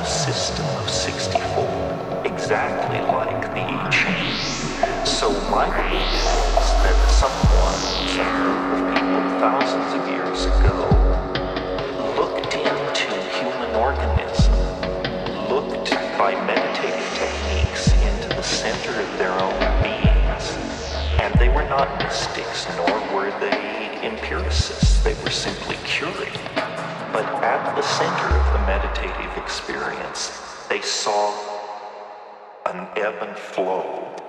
a system of 64, exactly like the I Ching. So my belief is that someone, some group of people thousands of years ago, looked into human organism, looked by meditative techniques into the center of their own beings. And they were not mystics, nor were they empiricists. They were simply curious. But at the center of the meditative experience, they saw an ebb and flow.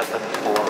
ever before.